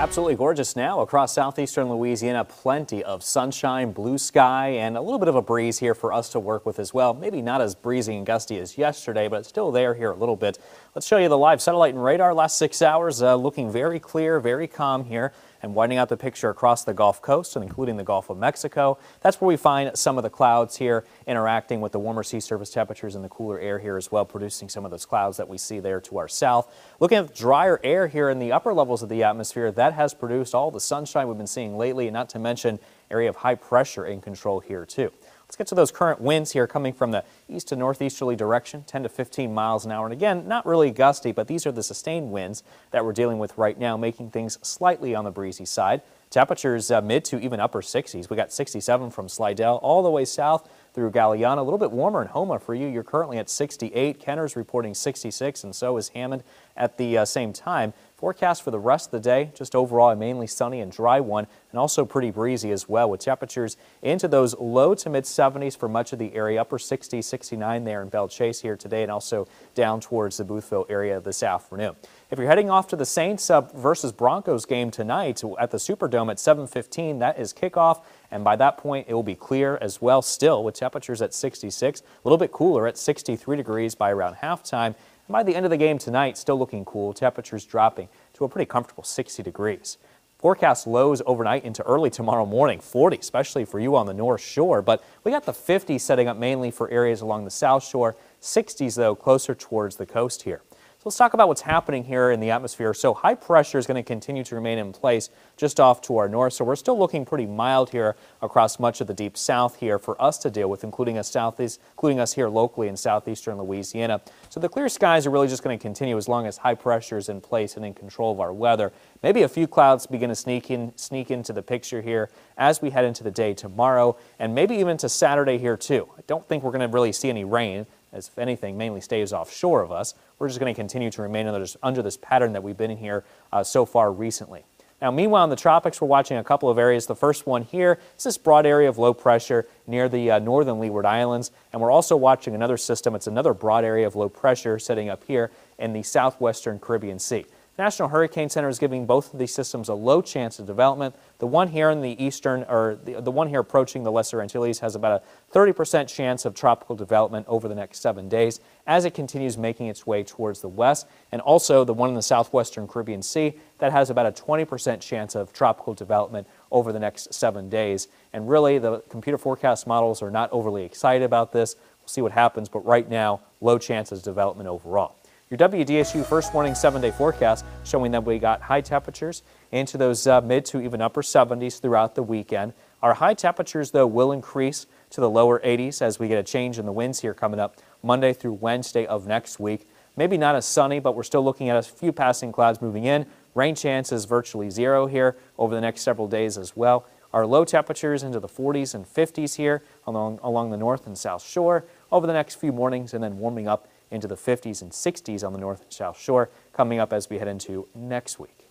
Absolutely gorgeous now across southeastern Louisiana. Plenty of sunshine, blue sky, and a little bit of a breeze here for us to work with as well. Maybe not as breezy and gusty as yesterday, but it's still there here a little bit. Let's show you the live satellite and radar last six hours. Uh, looking very clear, very calm here and widening out the picture across the Gulf Coast and including the Gulf of Mexico. That's where we find some of the clouds here interacting with the warmer sea surface temperatures and the cooler air here as well, producing some of those clouds that we see there to our south. Looking at drier air here in the upper levels of the atmosphere, that has produced all the sunshine we've been seeing lately, not to mention area of high pressure in control here too. Let's get to those current winds here coming from the east to northeasterly direction, 10 to 15 miles an hour. And again, not really gusty, but these are the sustained winds that we're dealing with right now, making things slightly on the breezy side. Temperatures uh, mid to even upper 60s. We got 67 from Slidell all the way south through Galliano. A little bit warmer in Houma for you. You're currently at 68. Kenner's reporting 66, and so is Hammond at the uh, same time. Forecast for the rest of the day, just overall a mainly sunny and dry one, and also pretty breezy as well, with temperatures into those low to mid 70s for much of the area, upper 60, 69 there in Belle Chasse here today, and also down towards the Boothville area this afternoon. If you're heading off to the Saints uh, versus Broncos game tonight at the Superdome at 7:15, that is kickoff, and by that point it will be clear as well. Still with temperatures at 66, a little bit cooler at 63 degrees by around halftime. By the end of the game tonight, still looking cool, temperatures dropping to a pretty comfortable 60 degrees. Forecast lows overnight into early tomorrow morning, 40, especially for you on the North Shore. But we got the 50s setting up mainly for areas along the South Shore, 60s though closer towards the coast here. So let's talk about what's happening here in the atmosphere. So high pressure is going to continue to remain in place just off to our north. So we're still looking pretty mild here across much of the deep south here for us to deal with, including us southeast, including us here locally in southeastern Louisiana. So the clear skies are really just going to continue as long as high pressure is in place and in control of our weather. Maybe a few clouds begin to sneak in, sneak into the picture here as we head into the day tomorrow, and maybe even to Saturday here too. I don't think we're going to really see any rain as if anything, mainly stays offshore of us. We're just going to continue to remain under this, under this pattern that we've been in here uh, so far recently. Now, meanwhile, in the tropics, we're watching a couple of areas. The first one here is this broad area of low pressure near the uh, northern Leeward Islands. And we're also watching another system. It's another broad area of low pressure setting up here in the southwestern Caribbean Sea. National Hurricane Center is giving both of these systems a low chance of development. The one here in the eastern, or the, the one here approaching the Lesser Antilles has about a 30% chance of tropical development over the next seven days as it continues making its way towards the west. And also the one in the southwestern Caribbean Sea that has about a 20% chance of tropical development over the next seven days. And really, the computer forecast models are not overly excited about this. We'll see what happens, but right now, low chances of development overall. Your WDSU first warning seven day forecast showing that we got high temperatures into those uh, mid to even upper 70s throughout the weekend. Our high temperatures, though, will increase to the lower 80s as we get a change in the winds here coming up Monday through Wednesday of next week. Maybe not as sunny, but we're still looking at a few passing clouds moving in. Rain chance is virtually zero here over the next several days as well. Our low temperatures into the 40s and 50s here along, along the north and south shore over the next few mornings and then warming up into the 50s and 60s on the north and south shore coming up as we head into next week.